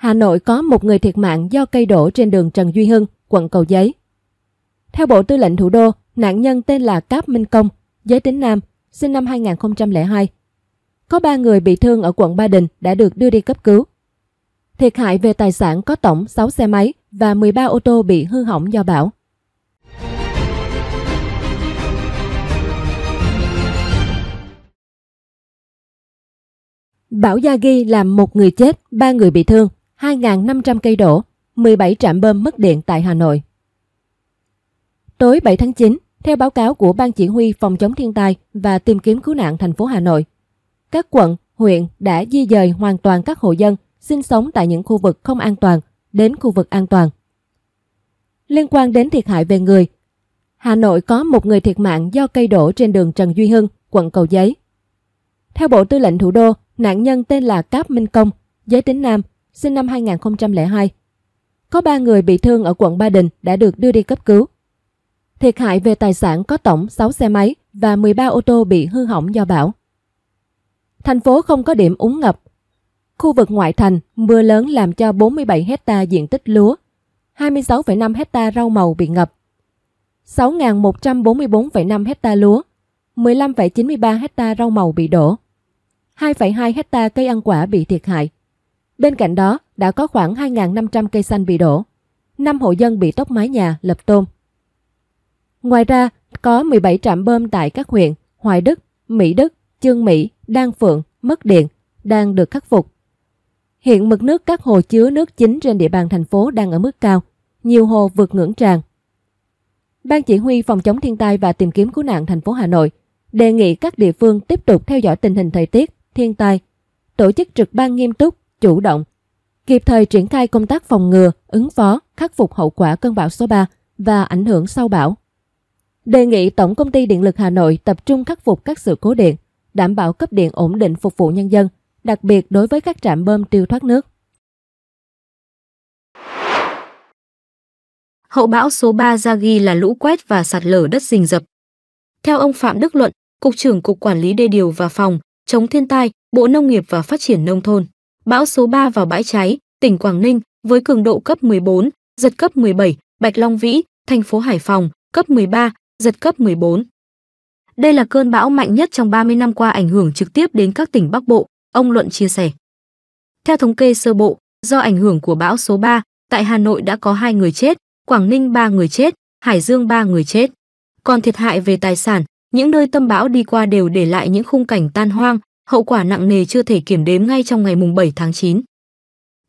Hà Nội có một người thiệt mạng do cây đổ trên đường Trần Duy Hưng, quận Cầu Giấy. Theo Bộ Tư lệnh Thủ đô, nạn nhân tên là Cáp Minh Công, giới tính nam, sinh năm 2002. Có 3 người bị thương ở quận Ba Đình đã được đưa đi cấp cứu. Thiệt hại về tài sản có tổng 6 xe máy và 13 ô tô bị hư hỏng do bão. Bão Yagi làm một người chết, ba người bị thương, 2.500 cây đổ, 17 trạm bơm mất điện tại Hà Nội. Tối 7 tháng 9, theo báo cáo của Ban Chỉ huy Phòng chống thiên tai và tìm kiếm cứu nạn thành phố Hà Nội, các quận, huyện đã di dời hoàn toàn các hộ dân sinh sống tại những khu vực không an toàn đến khu vực an toàn. Liên quan đến thiệt hại về người, Hà Nội có một người thiệt mạng do cây đổ trên đường Trần Duy Hưng, quận Cầu Giấy. Theo Bộ Tư lệnh Thủ đô, nạn nhân tên là Cáp Minh Công, giới tính nam, sinh năm 2002. Có 3 người bị thương ở quận Ba Đình đã được đưa đi cấp cứu. Thiệt hại về tài sản có tổng 6 xe máy và 13 ô tô bị hư hỏng do bão. Thành phố không có điểm úng ngập. Khu vực ngoại thành, mưa lớn làm cho 47 hecta diện tích lúa, 26,5 hecta rau màu bị ngập, 6.144,5 hecta lúa, 15,93 hecta rau màu bị đổ, 2,2 hecta cây ăn quả bị thiệt hại. Bên cạnh đó, đã có khoảng 2.500 cây xanh bị đổ, 5 hộ dân bị tốc mái nhà, lập tôm. Ngoài ra, có 17 trạm bơm tại các huyện Hoài Đức, Mỹ Đức, Chương Mỹ, Đan Phượng, Mất Điện đang được khắc phục. Hiện mực nước các hồ chứa nước chính trên địa bàn thành phố đang ở mức cao, nhiều hồ vượt ngưỡng tràn. Ban chỉ huy phòng chống thiên tai và tìm kiếm cứu nạn thành phố Hà Nội đề nghị các địa phương tiếp tục theo dõi tình hình thời tiết, thiên tai, tổ chức trực ban nghiêm túc, chủ động, kịp thời triển khai công tác phòng ngừa, ứng phó, khắc phục hậu quả cơn bão số 3 và ảnh hưởng sau bão. Đề nghị Tổng công ty Điện lực Hà Nội tập trung khắc phục các sự cố điện, đảm bảo cấp điện ổn định phục vụ nhân dân, đặc biệt đối với các trạm bơm tiêu thoát nước. Hậu bão số 3 ghi là lũ quét và sạt lở đất rình rập. Theo ông Phạm Đức Luận, Cục trưởng Cục Quản lý Đê điều và Phòng chống thiên tai, Bộ Nông nghiệp và Phát triển Nông thôn, bão số 3 vào bãi cháy, tỉnh Quảng Ninh với cường độ cấp 14, giật cấp 17, Bạch Long Vĩ, thành phố Hải Phòng, cấp 13, giật cấp 14. Đây là cơn bão mạnh nhất trong 30 năm qua ảnh hưởng trực tiếp đến các tỉnh Bắc Bộ, ông Luận chia sẻ. Theo thống kê sơ bộ, do ảnh hưởng của bão số 3, tại Hà Nội đã có 2 người chết, Quảng Ninh 3 người chết, Hải Dương 3 người chết. Còn thiệt hại về tài sản, những nơi tâm bão đi qua đều để lại những khung cảnh tan hoang, hậu quả nặng nề chưa thể kiểm đếm ngay trong ngày mùng 7 tháng 9.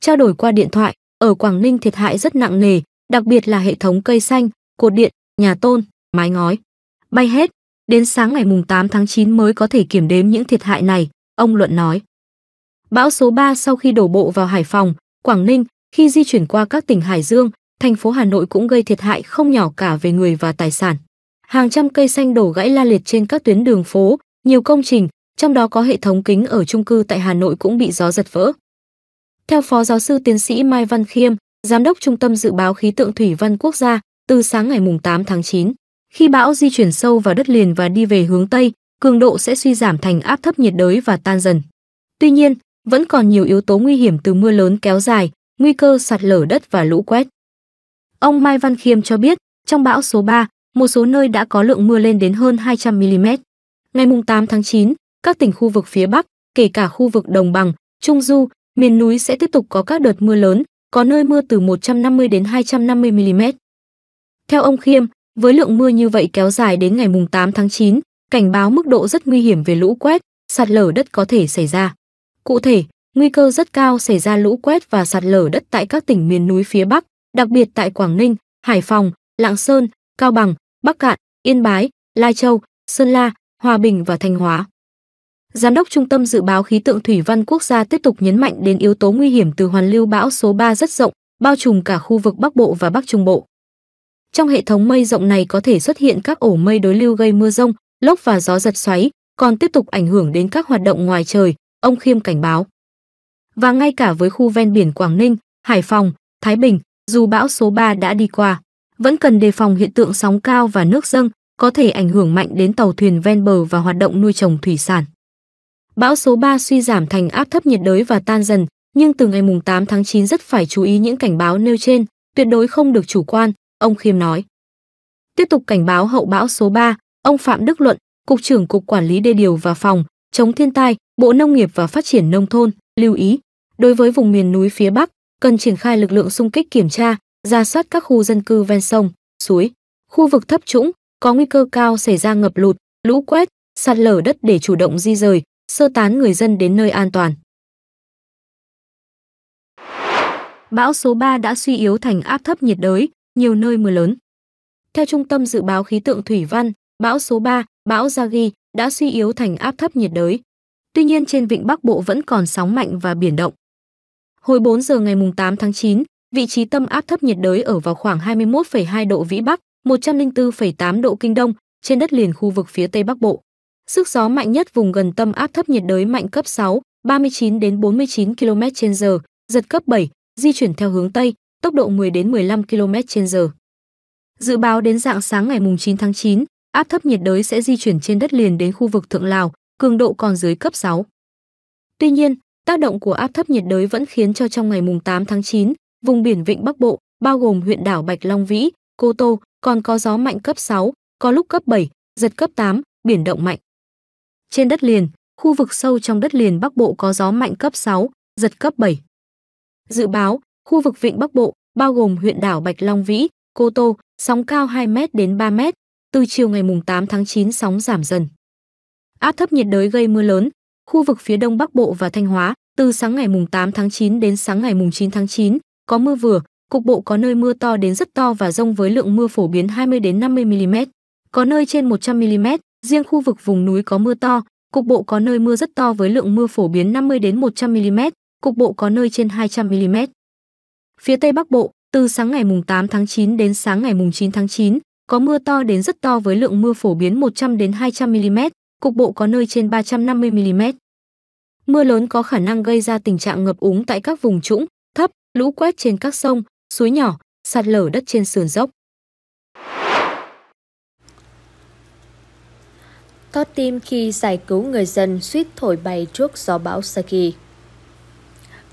Trao đổi qua điện thoại, ở Quảng Ninh thiệt hại rất nặng nề, đặc biệt là hệ thống cây xanh, cột điện, nhà tôn, mái ngói. Bay hết, đến sáng ngày mùng 8 tháng 9 mới có thể kiểm đếm những thiệt hại này, ông Luận nói. Bão số 3 sau khi đổ bộ vào Hải Phòng, Quảng Ninh, khi di chuyển qua các tỉnh Hải Dương, thành phố Hà Nội cũng gây thiệt hại không nhỏ cả về người và tài sản. Hàng trăm cây xanh đổ gãy la liệt trên các tuyến đường phố, nhiều công trình, trong đó có hệ thống kính ở trung cư tại Hà Nội cũng bị gió giật vỡ. Theo Phó Giáo sư Tiến sĩ Mai Văn Khiêm, Giám đốc Trung tâm Dự báo Khí tượng Thủy văn Quốc gia, từ sáng ngày 8 tháng 9, khi bão di chuyển sâu vào đất liền và đi về hướng Tây, cường độ sẽ suy giảm thành áp thấp nhiệt đới và tan dần. Tuy nhiên, vẫn còn nhiều yếu tố nguy hiểm từ mưa lớn kéo dài, nguy cơ sạt lở đất và lũ quét. Ông Mai Văn Khiêm cho biết, trong bão số 3, một số nơi đã có lượng mưa lên đến hơn 200 mm. Ngày 8 tháng 9, các tỉnh khu vực phía Bắc, kể cả khu vực đồng bằng, trung du, miền núi sẽ tiếp tục có các đợt mưa lớn, có nơi mưa từ 150 đến 250 mm. Theo ông Khiêm, với lượng mưa như vậy kéo dài đến ngày 8 tháng 9, cảnh báo mức độ rất nguy hiểm về lũ quét, sạt lở đất có thể xảy ra. Cụ thể, nguy cơ rất cao xảy ra lũ quét và sạt lở đất tại các tỉnh miền núi phía Bắc, đặc biệt tại Quảng Ninh, Hải Phòng, Lạng Sơn, Cao Bằng, Bắc Cạn, Yên Bái, Lai Châu, Sơn La, Hòa Bình và Thanh Hóa. Giám đốc Trung tâm Dự báo Khí tượng Thủy văn Quốc gia tiếp tục nhấn mạnh đến yếu tố nguy hiểm từ hoàn lưu bão số 3 rất rộng, bao trùm cả khu vực Bắc Bộ và Bắc Trung Bộ. Trong hệ thống mây rộng này có thể xuất hiện các ổ mây đối lưu gây mưa rông, lốc và gió giật xoáy, còn tiếp tục ảnh hưởng đến các hoạt động ngoài trời, ông Khiêm cảnh báo. Và ngay cả với khu ven biển Quảng Ninh, Hải Phòng, Thái Bình, dù bão số 3 đã đi qua, vẫn cần đề phòng hiện tượng sóng cao và nước dâng có thể ảnh hưởng mạnh đến tàu thuyền ven bờ và hoạt động nuôi trồng thủy sản. Bão số 3 suy giảm thành áp thấp nhiệt đới và tan dần, nhưng từ ngày mùng 8 tháng 9 rất phải chú ý những cảnh báo nêu trên, tuyệt đối không được chủ quan, ông Khiêm nói. Tiếp tục cảnh báo hậu bão số 3, ông Phạm Đức Luận, Cục trưởng Cục Quản lý Đê điều và Phòng chống thiên tai, Bộ Nông nghiệp và Phát triển nông thôn lưu ý, đối với vùng miền núi phía Bắc, cần triển khai lực lượng xung kích kiểm tra, ra soát các khu dân cư ven sông, suối, khu vực thấp trũng có nguy cơ cao xảy ra ngập lụt, lũ quét, sạt lở đất để chủ động di rời, sơ tán người dân đến nơi an toàn. Bão số 3 đã suy yếu thành áp thấp nhiệt đới, nhiều nơi mưa lớn. Theo Trung tâm Dự báo Khí tượng Thủy văn, bão số 3, bão Yagi, đã suy yếu thành áp thấp nhiệt đới. Tuy nhiên trên vịnh Bắc Bộ vẫn còn sóng mạnh và biển động. Hồi 4 giờ ngày 8 tháng 9, vị trí tâm áp thấp nhiệt đới ở vào khoảng 21,2 độ Vĩ Bắc, 104,8 độ Kinh Đông, trên đất liền khu vực phía Tây Bắc Bộ. Sức gió mạnh nhất vùng gần tâm áp thấp nhiệt đới mạnh cấp 6, 39 đến 49 km/h, giật cấp 7, di chuyển theo hướng Tây, tốc độ 10 đến 15 km/h. Dự báo đến dạng sáng ngày 9 tháng 9, áp thấp nhiệt đới sẽ di chuyển trên đất liền đến khu vực Thượng Lào, cường độ còn dưới cấp 6. Tuy nhiên, tác động của áp thấp nhiệt đới vẫn khiến cho trong ngày 8 tháng 9, vùng biển Vịnh Bắc Bộ, bao gồm huyện đảo Bạch Long Vĩ, Cô Tô, còn có gió mạnh cấp 6, có lúc cấp 7, giật cấp 8, biển động mạnh. Trên đất liền, khu vực sâu trong đất liền Bắc Bộ có gió mạnh cấp 6, giật cấp 7. Dự báo, khu vực Vịnh Bắc Bộ, bao gồm huyện đảo Bạch Long Vĩ, Cô Tô, sóng cao 2 m đến 3 m, từ chiều ngày 8 tháng 9 sóng giảm dần. Áp thấp nhiệt đới gây mưa lớn, khu vực phía đông Bắc Bộ và Thanh Hóa, từ sáng ngày 8 tháng 9 đến sáng ngày 9 tháng 9, có mưa vừa, cục bộ có nơi mưa to đến rất to và rông với lượng mưa phổ biến 20 đến 50 mm, có nơi trên 100 mm, riêng khu vực vùng núi có mưa to, cục bộ có nơi mưa rất to với lượng mưa phổ biến 50 đến 100 mm, cục bộ có nơi trên 200 mm. Phía Tây Bắc Bộ, từ sáng ngày 8 tháng 9 đến sáng ngày 9 tháng 9, có mưa to đến rất to với lượng mưa phổ biến 100 đến 200 mm, cục bộ có nơi trên 350 mm. Mưa lớn có khả năng gây ra tình trạng ngập úng tại các vùng trũng, thấp, lũ quét trên các sông, suối nhỏ, sạt lở đất trên sườn dốc. Thót tim khi giải cứu người dân suýt thổi bay trước gió bão Saki.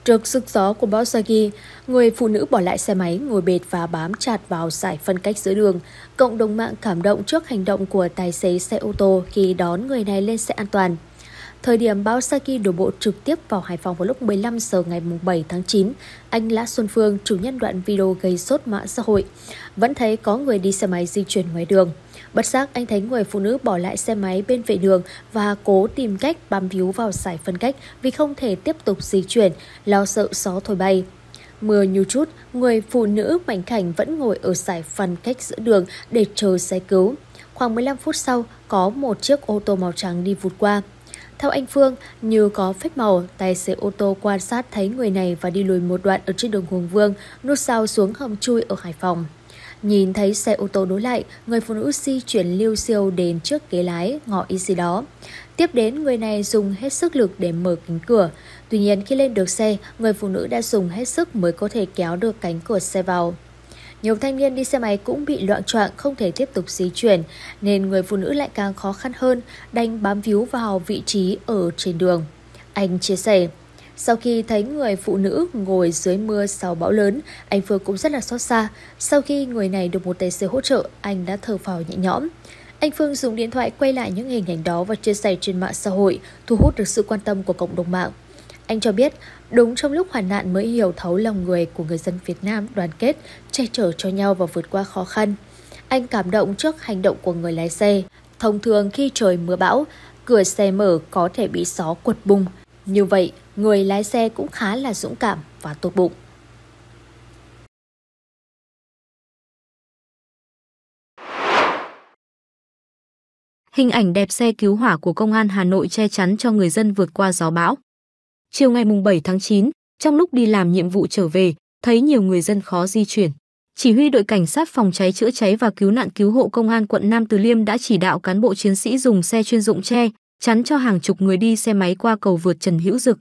Trước sức gió của bão Sagi, người phụ nữ bỏ lại xe máy ngồi bệt và bám chặt vào giải phân cách giữa đường. Cộng đồng mạng cảm động trước hành động của tài xế xe ô tô khi đón người này lên xe an toàn. Thời điểm bão Saki đổ bộ trực tiếp vào Hải Phòng vào lúc 15 giờ ngày 7 tháng 9, anh Lã Xuân Phương, chủ nhân đoạn video gây sốt mạng xã hội, vẫn thấy có người đi xe máy di chuyển ngoài đường. Bất giác anh thấy người phụ nữ bỏ lại xe máy bên vệ đường và cố tìm cách bám víu vào giải phân cách vì không thể tiếp tục di chuyển, lo sợ gió thổi bay. Mưa nhiều chút, người phụ nữ mảnh khảnh vẫn ngồi ở giải phân cách giữa đường để chờ xe cứu. Khoảng 15 phút sau, có một chiếc ô tô màu trắng đi vụt qua. Theo anh Phương, như có phép màu, tài xế ô tô quan sát thấy người này và đi lùi một đoạn ở trên đường Hùng Vương, nút sao xuống hầm chui ở Hải Phòng. Nhìn thấy xe ô tô đối lại, người phụ nữ di chuyển lưu siêu đến trước ghế lái, ngỏ ý gì đó. Tiếp đến, người này dùng hết sức lực để mở kính cửa. Tuy nhiên, khi lên được xe, người phụ nữ đã dùng hết sức mới có thể kéo được cánh cửa xe vào. Nhiều thanh niên đi xe máy cũng bị loạn choạng không thể tiếp tục di chuyển, nên người phụ nữ lại càng khó khăn hơn, đành bám víu vào vị trí ở trên đường. Anh chia sẻ, sau khi thấy người phụ nữ ngồi dưới mưa sau bão lớn, anh Phương cũng rất là xót xa. Sau khi người này được một tài xế hỗ trợ, anh đã thở phào nhẹ nhõm. Anh Phương dùng điện thoại quay lại những hình ảnh đó và chia sẻ trên mạng xã hội, thu hút được sự quan tâm của cộng đồng mạng. Anh cho biết, đúng trong lúc hoàn nạn mới hiểu thấu lòng người của người dân Việt Nam đoàn kết, che chở cho nhau và vượt qua khó khăn. Anh cảm động trước hành động của người lái xe. Thông thường khi trời mưa bão, cửa xe mở có thể bị gió quật bung. Như vậy, người lái xe cũng khá là dũng cảm và tốt bụng. Hình ảnh đẹp xe cứu hỏa của công an Hà Nội che chắn cho người dân vượt qua gió bão. Chiều ngày mùng 7 tháng 9, trong lúc đi làm nhiệm vụ trở về, thấy nhiều người dân khó di chuyển. Chỉ huy đội cảnh sát phòng cháy chữa cháy và cứu nạn cứu hộ công an quận Nam Từ Liêm đã chỉ đạo cán bộ chiến sĩ dùng xe chuyên dụng che, chắn cho hàng chục người đi xe máy qua cầu vượt Trần Hữu Dực.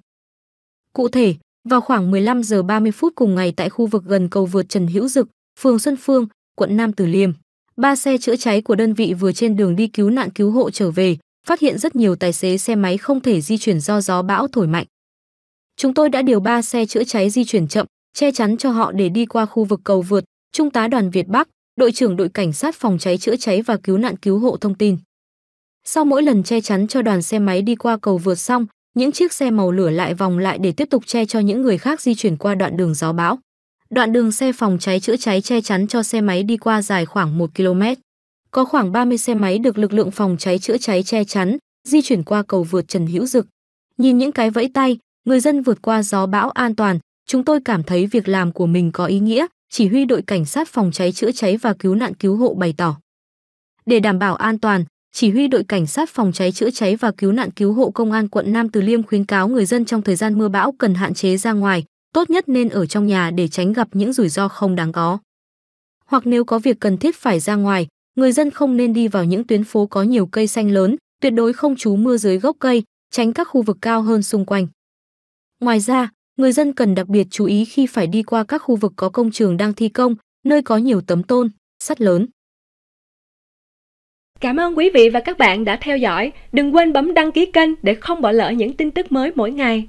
Cụ thể, vào khoảng 15 giờ 30 phút cùng ngày tại khu vực gần cầu vượt Trần Hữu Dực, phường Xuân Phương, quận Nam Từ Liêm, ba xe chữa cháy của đơn vị vừa trên đường đi cứu nạn cứu hộ trở về, phát hiện rất nhiều tài xế xe máy không thể di chuyển do gió bão thổi mạnh. Chúng tôi đã điều 3 xe chữa cháy di chuyển chậm, che chắn cho họ để đi qua khu vực cầu vượt. Trung tá đoàn Việt Bắc, đội trưởng đội cảnh sát phòng cháy chữa cháy và cứu nạn cứu hộ thông tin. Sau mỗi lần che chắn cho đoàn xe máy đi qua cầu vượt xong, những chiếc xe màu lửa lại vòng lại để tiếp tục che cho những người khác di chuyển qua đoạn đường gió bão. Đoạn đường xe phòng cháy chữa cháy che chắn cho xe máy đi qua dài khoảng 1 km. Có khoảng 30 xe máy được lực lượng phòng cháy chữa cháy che chắn, di chuyển qua cầu vượt Trần Hữu Dực. Nhìn những cái vẫy tay, người dân vượt qua gió bão an toàn, chúng tôi cảm thấy việc làm của mình có ý nghĩa, chỉ huy đội cảnh sát phòng cháy chữa cháy và cứu nạn cứu hộ bày tỏ. Để đảm bảo an toàn, chỉ huy đội cảnh sát phòng cháy chữa cháy và cứu nạn cứu hộ công an quận Nam Từ Liêm khuyến cáo người dân trong thời gian mưa bão cần hạn chế ra ngoài, tốt nhất nên ở trong nhà để tránh gặp những rủi ro không đáng có. Hoặc nếu có việc cần thiết phải ra ngoài, người dân không nên đi vào những tuyến phố có nhiều cây xanh lớn, tuyệt đối không trú mưa dưới gốc cây, tránh các khu vực cao hơn xung quanh. Ngoài ra, người dân cần đặc biệt chú ý khi phải đi qua các khu vực có công trường đang thi công, nơi có nhiều tấm tôn, sắt lớn. Cảm ơn quý vị và các bạn đã theo dõi. Đừng quên bấm đăng ký kênh để không bỏ lỡ những tin tức mới mỗi ngày.